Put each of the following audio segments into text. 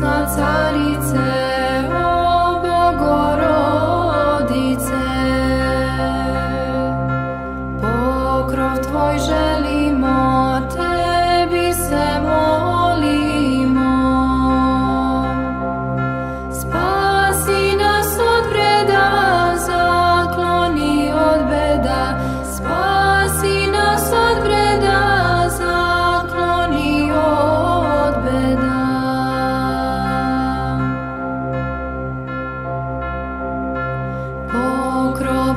Nebesna carice,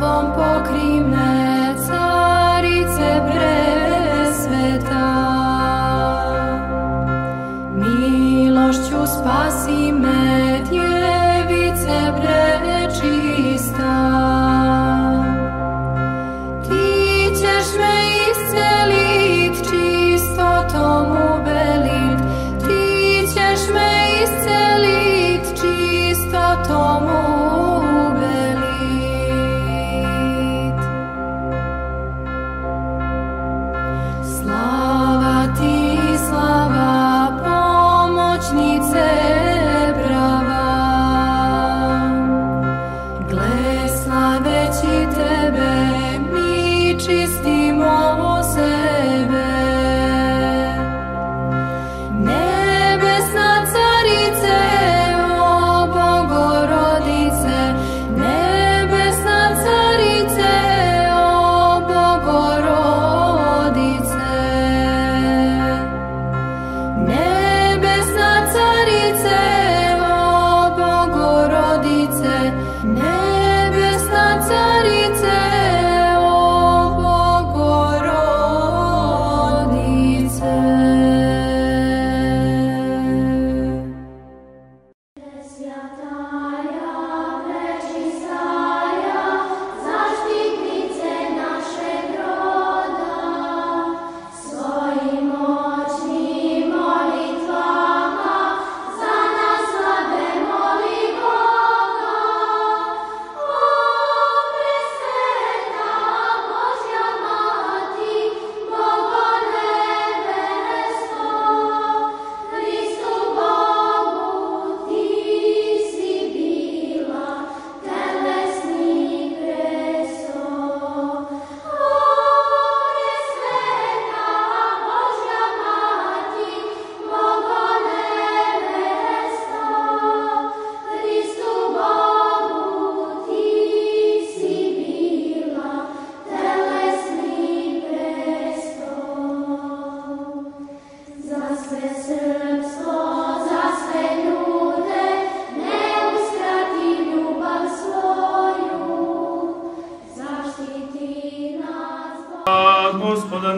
Pokrovom pokrivne carice milošću spasi me,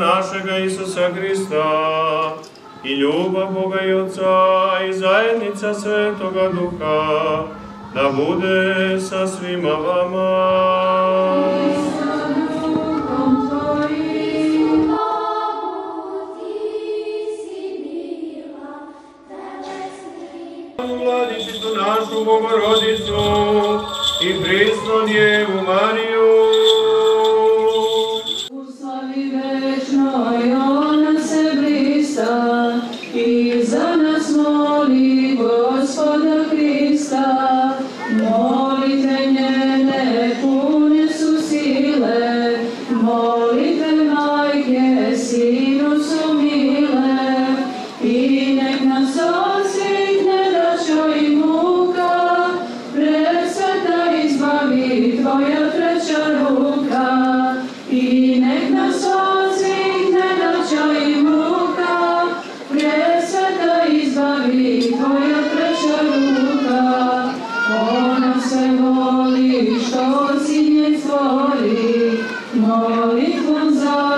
našega Isusa Hrista i ljubav Boga i Otca i zajednica Svetoga Duha da bude sa svima vama. Vladičicu našu Bogorodicu i prisno Mariju. Za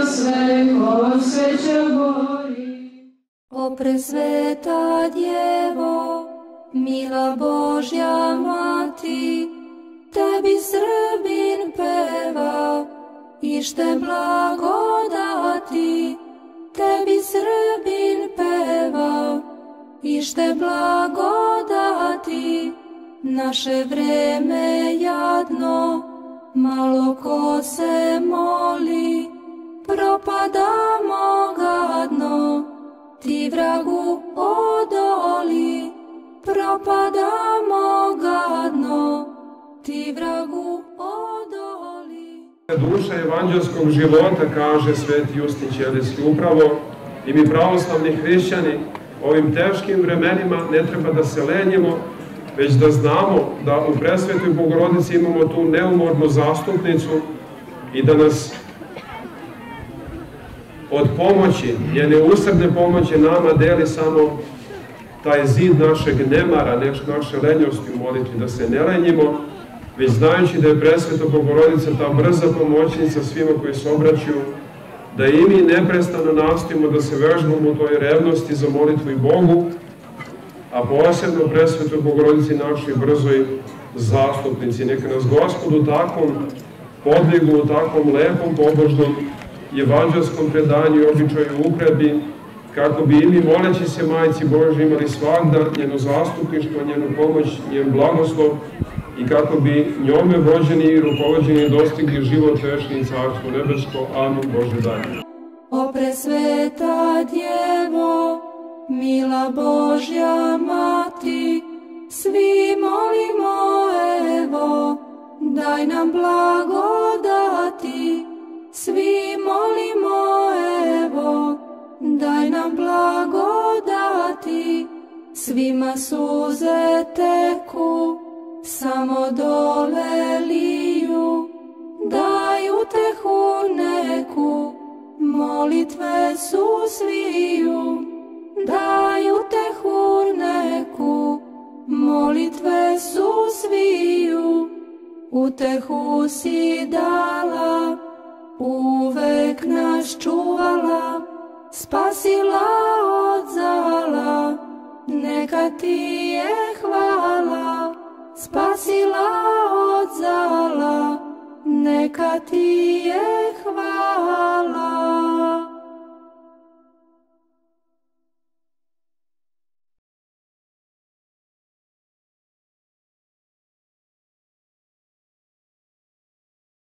sve. O presveta djevo, mila Božja mati, tebi Srbin peva, ište blagodati, tebi Srbin peva, ište blagodati, naše vreme jadno, malo ko se moli, propadamo gadno, ti vragu odoli, padamo gadno, ti vragu odoli. Duša evanđelskog života, kaže sveti Justin Ćelijski, upravo i mi pravoslavni hrišćani ovim teškim vremenima ne treba da se lenjimo, već da znamo da u presvetoj Bogorodici imamo tu neumornu zastupnicu i da nas od pomoći, njene usredne pomoći nama deli samo taj zid našeg nemara, naše lenjosti u molitvi, da se ne lenjimo, već znajući da je presveta Bogorodica ta brza pomoćnica svima koji se obraćaju, da i mi neprestano nastavimo da se vežbamo u toj revnosti za molitvu i Bogu, a posebno presvetoj Bogorodici našoj brzoj zastupnici. Neka nas Gospod u takvom podvigu, u takvom lepom, pobožnom evanđelskom predanju i običaju uprebi, kako bi i mi, moleći se Majci Bože, imali svakda njeno zastupništvo, njenu pomoć, njen blagoslov i kako bi njome vođeni i rukovođeni dostigli život vešni i carstvo nebesko. Amen Bože daj. O presveta djevo, mila Božja mati, svi molimo evo, daj nam blagodati, svi molimo evo, daj nam blagodati, svima suze teku, samo dole liju, daj utehu neku, molitve su sviju, daj utehu neku, molitve su sviju, utehu si dala, uvek nas čuvala, spasila od zala, neka ti je hvala, spasila od zala, neka ti je.